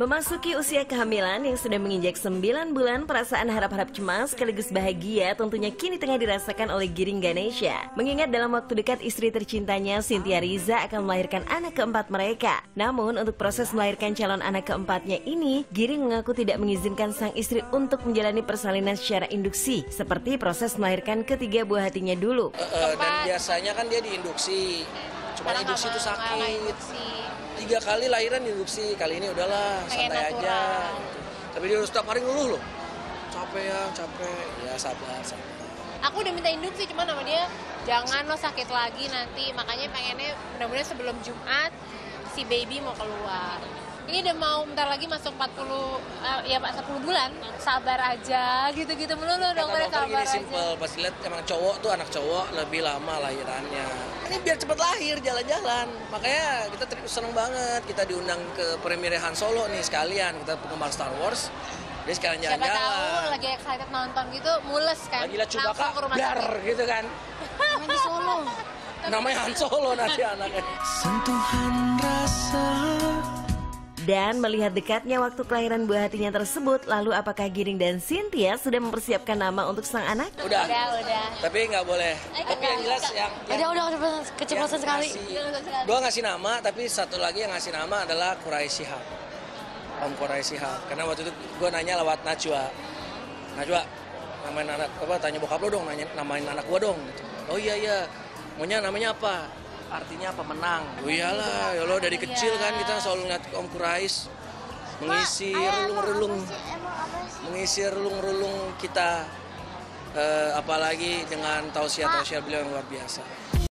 Memasuki usia kehamilan yang sudah menginjak 9 bulan, perasaan harap-harap cemas sekaligus bahagia tentunya kini tengah dirasakan oleh Giring Ganesha. Mengingat dalam waktu dekat istri tercintanya, Cynthia Riza akan melahirkan anak keempat mereka. Namun untuk proses melahirkan calon anak keempatnya ini, Giring mengaku tidak mengizinkan sang istri untuk menjalani persalinan secara induksi, seperti proses melahirkan ketiga buah hatinya dulu. Uh, uh, dan biasanya kan dia diinduksi, cuma induksi itu sakit tiga kali lahiran induksi kali ini udahlah Pengen santai natural. aja tapi dia harus setiap hari ngeluh loh. Capek ya capek. Ya sabar sabar. Aku udah minta induksi cuman sama dia jangan lo sakit lagi nanti. Makanya pengennya mudah-mudahan sebelum Jumat si baby mau keluar ini udah mau bentar lagi masuk 40 eh, ya Pak 10 bulan. Sabar aja gitu-gitu melulu dong dokter sabar gini aja. Simple pas lihat emang cowok tuh anak cowok lebih lama lahirannya. Ini biar cepet lahir jalan-jalan. Makanya kita seneng banget. Kita diundang ke premiere Han Solo nih sekalian. Kita penggemar Star Wars. Dia sekalian siapa tahu jalan-jalan. lagi excited nonton gitu mules kan? Lagi lihat ke rumah dar sakit. gitu kan. Namanya solo. Namanya Han Solo nanti anaknya. Sentuhan rasa Dan melihat dekatnya waktu kelahiran buah hatinya tersebut, lalu apakah Giring dan Cynthia sudah mempersiapkan nama untuk sang anak? udah udah udah tapi nggak boleh tapi yang jelas yang, yang udah udah keceplosan yang sekali ngasih- Gua ngasih nama, tapi satu lagi yang ngasih nama adalah Kurai. Om Kurai. Karena waktu itu gue nanya lewat Najwa. Najwa, namain anak apa? Tanya bokap lo dong, nanya namain anak gua dong. Gitu. Oh iya iya, maunya namanya apa? Artinya apa? Menang. Oh iyalah, ya lo dari kecil kan kita selalu ngeliat Om Kurais mengisi relung-relung, mengisi relung-relung kita. Eh, apalagi dengan tausiah-tausiah beliau yang luar biasa.